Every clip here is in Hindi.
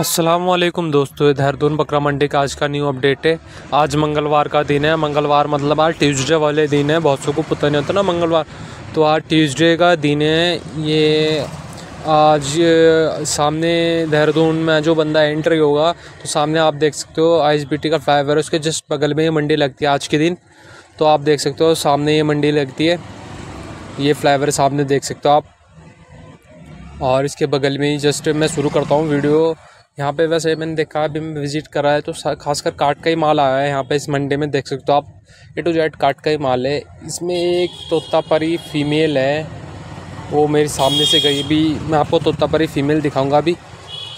असलम दोस्तों देहरादून बकरा मंडी का आज का न्यू अपडेट है। आज मंगलवार का दिन है। मंगलवार मतलब आज ट्यूसडे वाले दिन है। बहुत सौ को पता नहीं होता ना मंगलवार। तो आज ट्यूसडे का दिन है। ये आज सामने देहरादून में जो बंदा एंट्री होगा तो सामने आप देख सकते हो आई का फ्लाई उसके जस्ट बगल में ये मंडी लगती है आज के दिन। तो आप देख सकते हो सामने ये मंडी लगती है। ये फ्लाई सामने देख सकते हो आप। और इसके बगल में ही जस्ट मैं शुरू करता हूँ वीडियो। यहाँ पे वैसे मैंने देखा, अभी मैं विज़िट करा है तो खासकर काट का ही माल आया है यहाँ पे इस मंडे में, देख सकते हो आप। ए टू जेड काट का ही माल है। इसमें एक तोता परी फीमेल है। वो मेरे सामने से गई। भी मैं आपको तोता परी फीमेल दिखाऊँगा अभी,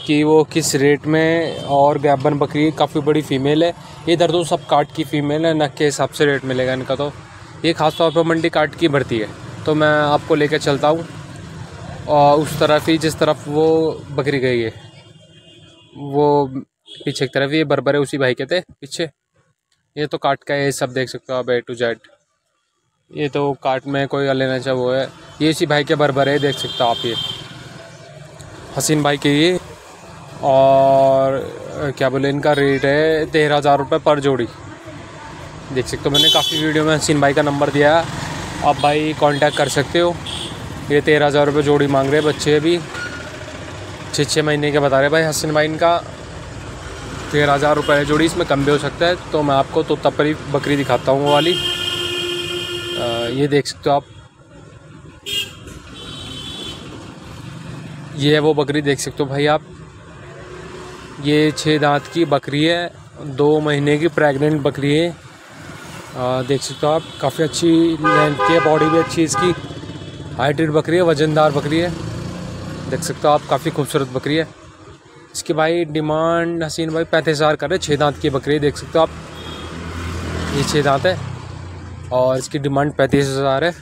कि वो किस रेट में और गैबन बकरी काफ़ी बड़ी फ़ीमेल है। इधर तो सब काट की फ़ीमेल है नक के हिसाब से रेट मिलेगा इनका तो। ये ख़ास तौर पर मंडी काट की भरती है। तो मैं आपको लेकर चलता हूँ। और उस तरफ़ ही जिस तरफ़ वो बकरी गई है। वो पीछे की तरफ़, ये बरबर है, उसी भाई के थे, पीछे। ये तो काट का है सब देख सकते हो आप ए टू जेड ये तो काट में कोई लेना चाहे वो है। ये इसी भाई के बरबर है, देख सकते हो आप ये। हसीन भाई के ये। और क्या बोले, इनका रेट है तेरह हज़ार रुपये पर जोड़ी। देख सकते हो मैंने, काफ़ी वीडियो में हसीन भाई का नंबर दिया आप भाई कांटेक्ट कर सकते हो। ये तेरह हज़ार रुपये जोड़ी मांग रहे हैं बच्चे अभी। छः छः महीने के बता रहे भाई हसन भाई इनका तेरह हज़ार रुपये है जोड़ी इसमें कम भी हो सकता है। तो मैं आपको तो तपरी बकरी दिखाता हूँ वो वाली। आ, ये देख सकते हो आप। ये है वो बकरी देख सकते हो भाई आप। ये छः दांत की बकरी है दो महीने की प्रेग्नेंट बकरी है। आ, देख सकते हो आप काफ़ी अच्छी लेंथ की है बॉडी भी अच्छी इसकी। हाइटेड बकरी है वजनदार बकरी है। देख सकते हो आप, काफ़ी खूबसूरत बकरी है। इसकी भाई डिमांड हसीन भाई पैंतीस हज़ार कर रहे छः दांत की बकरी देख सकते हो आप। ये छः दांत है और इसकी डिमांड पैंतीस हज़ार है।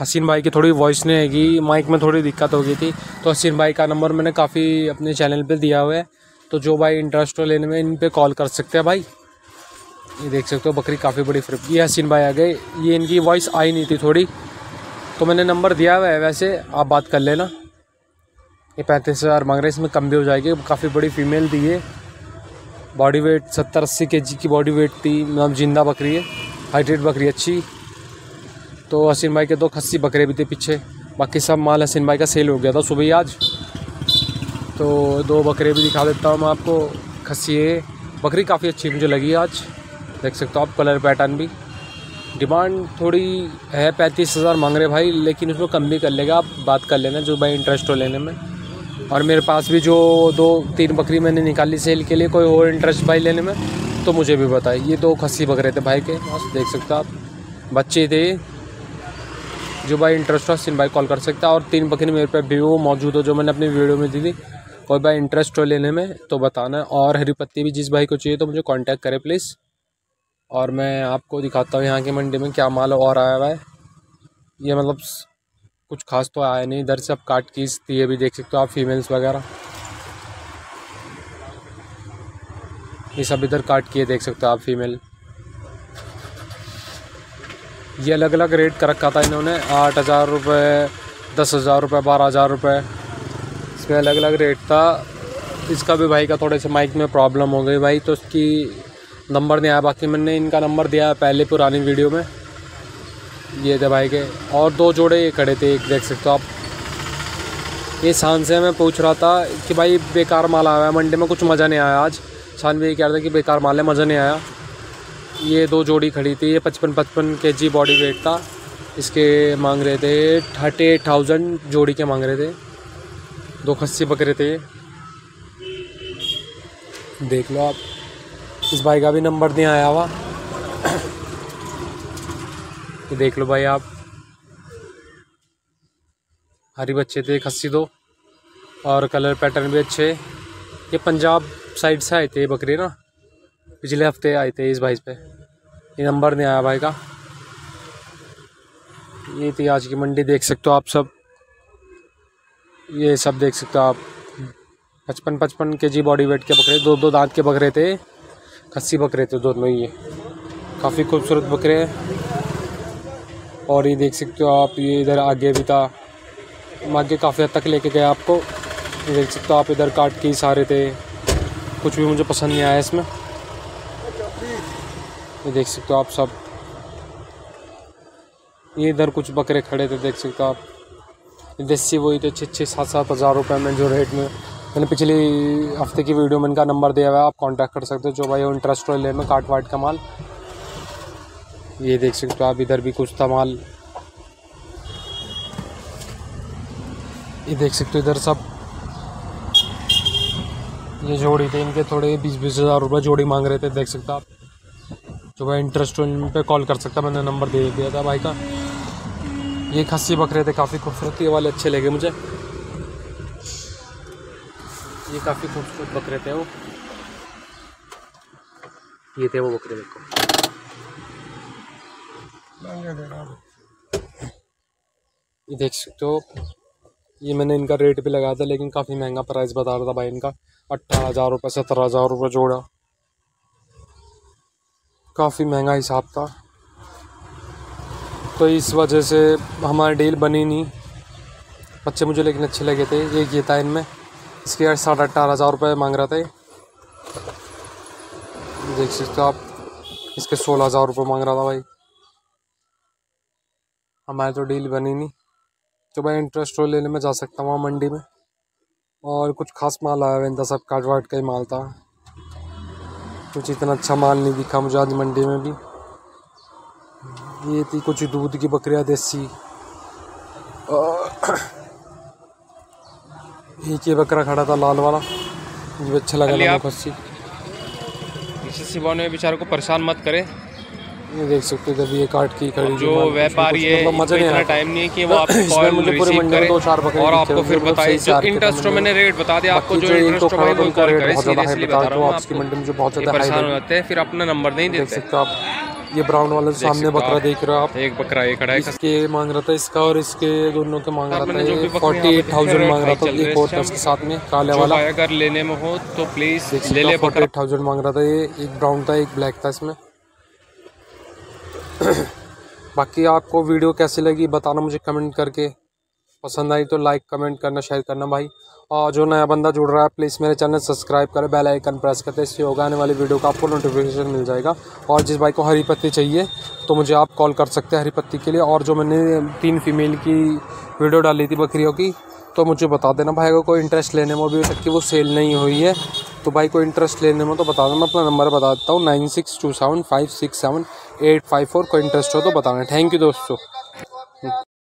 हसीन भाई की थोड़ी वॉइस नहीं आएगी, माइक में थोड़ी दिक्कत हो गई थी। तो हसीन भाई का नंबर मैंने काफ़ी अपने चैनल पे दिया हुआ है। तो जो भाई इंटरेस्ट हो लेने में, इन पर कॉल कर सकते हैं भाई। ये देख सकते हो, बकरी काफ़ी बड़ी फ्रिप ये हसीन भाई आ गए। ये इनकी वॉइस आई नहीं थी थोड़ी। तो मैंने नंबर दिया हुआ है, वैसे आप बात कर लेना। ये पैंतीस हज़ार मांग रहे हैं, इसमें कम भी हो जाएगी। काफ़ी बड़ी फीमेल थी ये। बॉडी वेट सत्तर अस्सी के की बॉडी वेट थी। मतलब ज़िंदा बकरी है हाइड्रेट बकरी अच्छी। तो हसीन भाई के दो खस्सी बकरे भी थे पीछे। बाकी सब माल हसीन भाई का सेल हो गया था सुबह ही आज। तो दो बकरे भी दिखा देता हूँ मैं आपको। खस्सी है बकरी काफ़ी अच्छी मुझे लगी आज। देख सकते हो आप कलर पैटर्न भी। डिमांड थोड़ी है पैंतीस हज़ार मांग रहे भाई, लेकिन उसमें कम भी कर लेगा। आप बात कर लेना जो भाई इंटरेस्ट हो लेने में। और मेरे पास भी जो दो, तीन बकरी मैंने निकाली सेल के लिए, कोई और इंटरेस्ट भाई लेने में तो मुझे भी बताए ये दो खस्सी बकरे थे भाई के। बस देख सकते आप, बच्चे थे। जो भाई इंटरेस्ट हो सिन भाई कॉल कर सकता। और तीन बकरी मेरे पे भी वो मौजूद हो, जो मैंने अपनी वीडियो में दी थी। कोई भाई इंटरेस्ट हो लेने में तो बताना। और हरी पत्ती भी जिस भाई को चाहिए तो मुझे कांटेक्ट करें प्लीज़ और मैं आपको दिखाता हूँ यहाँ की मंडी में क्या माल और आया हुआ है। ये मतलब कुछ खास तो आया नहीं। इधर से अब काट की ये भी देख सकते हो आप फीमेल्स वगैरह। ये सब इधर काट किए देख सकते हो आप फीमेल ये अलग अलग रेट कर रखा था इन्होंने। आठ हज़ार रुपये दस हज़ार रुपये बारह हज़ार रुपये इसमें अलग अलग रेट था। इसका भी भाई का थोड़े से माइक में प्रॉब्लम हो गई भाई तो उसकी नंबर नहीं आया, बाकी मैंने इनका नंबर दिया है पहले पुरानी वीडियो में। ये थे भाई के, और दो जोड़े ये खड़े थे, एक देख सकते हो आप। ये शान से मैं पूछ रहा था कि भाई बेकार माल आया है, मंडी में कुछ मज़ा नहीं आया आज। शान भी कह रहा था कि बेकार माल है, मज़ा नहीं आया। ये दो जोड़ी खड़ी थी, ये पचपन पचपन के जी बॉडी वेट था। इसके मांग रहे थे थर्टी एट थाउज़ेंड जोड़ी के मांग रहे थे। दो खस्सी बकरे थे। देख लो आप। इस भाई का भी नंबर नहीं आया हुआ। तो देख लो भाई आप। हरी बच्चे थे, खस्सी दो। और कलर पैटर्न भी अच्छे। ये पंजाब साइड से आए थे बकरी ना। पिछले हफ़्ते आए थे इस भाई पे। ये नंबर नहीं आया भाई का। ये थी आज की मंडी, देख सकते हो आप सब। ये सब देख सकते हो आप। पचपन पचपन के जी बॉडी वेट के बकरे, दो दो दांत के बकरे थे। खस्सी बकरे थे, दोनों ये काफ़ी खूबसूरत बकरे हैं। और ये देख सकते हो आप, ये इधर आगे भी था। आगे काफ़ी हद तक लेके गया आपको। ये देख सकते हो आप, इधर काट के ही सारे थे। कुछ भी मुझे पसंद नहीं आया इसमें। ये देख सकते हो आप सब। ये इधर कुछ बकरे खड़े थे, देख सकते हो आप। देसी वही थे, छः छः, सात सात हज़ार रुपये में जो रेट में। मैंने पिछली हफ़्ते की वीडियो में इनका नंबर दिया हुआ है, आप कांटेक्ट कर सकते हो, जो भाई इंटरेस्ट ले में काट वाट का माल। ये देख सकते हो आप, इधर भी कुछ था माल। ये देख सकते हो इधर सब। ये जोड़ी थे इनके, थोड़े बीस बीस हज़ार रुपये जोड़ी मांग रहे थे, देख सकते आप। जो भाई इंटरेस्ट पे कॉल कर सकता, मैंने नंबर दे दिया था भाई का। ये खस्सी बकरे थे, काफ़ी खूबसूरती वाले अच्छे लगे मुझे। ये काफ़ी खूबसूरत बकरे थे वो। ये थे वो बकरे देखो। ये देख सकते हो ये मैंने इनका रेट भी लगाया था लेकिन काफ़ी महँगा प्राइस बता रहा था भाई इनका। अट्ठारह हज़ार रुपये सत्रह हज़ार रुपये जोड़ा। काफ़ी महँगा हिसाब था। तो इस वजह से हमारी डील बनी नहीं। बच्चे मुझे लेकिन अच्छे लगे थे। ये ये था इनमें। इसके यार साढ़े अट्ठारह हज़ार रुपये मांग रहा था। देख सकते हो आप, इसके सोलह हज़ार रुपये मांग रहा था भाई। हमारी तो डील बनी नहीं। तो भाई इंटरेस्ट हो लेने में जा सकता हूँ मंडी में। और कुछ खास माल आया हुआ था सब काट वाट का ही माल था। कुछ इतना अच्छा माल नहीं दिखा मुझे आज मंडी में भी। ये थी कुछ दूध की बकरियाँ देसी। एक ये बकरा खड़ा था लाल वाला। भी अच्छा लगा खस्सी इसे सिवाने में बेचारों को परेशान मत करे। ये देख सकते हो जब ये काट की खड़ी जो व्यापारी है मतलब मज़ा नहीं इतना टाइम नहीं कि वो आपको कॉल मुझे पूरे रिसीव करे दो चार बकरे और आपको फिर मतलब बताए जो इंटरेस्ट मैंने। रेट बता दिया आपको जो जो इंटरेस्ट भाई वो उनका कॉल रेट करे है सीरियसली बता रहा हूँ आपको। मंडी में मुझे बहुत ज़्यादा परेशान हो। जाते हैं फिर अपना नंबर नहीं देख सकते आप। ये ब्राउन वाला सामने बकरा देख रहे हो आप। एक बकरा ये खड़ा है। इसके मांग रहा था इसका और इसके दोनों के मांग रहा था। फोर्टी एट थाउज़ेंड मांग रहा था एक और उसके साथ में काले वाला। अगर लेने में हो तो प्लीज़ ले ले फोर्टी एट थाउज़ेंड मांग रहा था ये एक ब्राउन था एक ब्लैक था इसमें। बाकी आपको वीडियो कैसी लगी बताना मुझे कमेंट करके। पसंद आई तो लाइक कमेंट करना शेयर करना भाई। और जो नया बंदा जुड़ रहा है प्लीज़ मेरे चैनल सब्सक्राइब करें बेल आइकन प्रेस करते इससे होगा आने वाली वीडियो का आपको नोटिफिकेशन मिल जाएगा। और जिस भाई को हरी पत्ती चाहिए तो मुझे आप कॉल कर सकते हैं हरी पत्ती के लिए। और जो मैंने तीन फीमेल की वीडियो डाली थी बकरियों की तो मुझे बता देना भाई को कोई इंटरेस्ट लेने में अभी तक कि वो सेल नहीं हुई है तो भाई कोई इंटरेस्ट लेने में तो बता देना। अपना नंबर बता देता हूँ nine six two seven five six seven eight five four कोई इंटरेस्ट हो तो बताना। थैंक यू दोस्तों।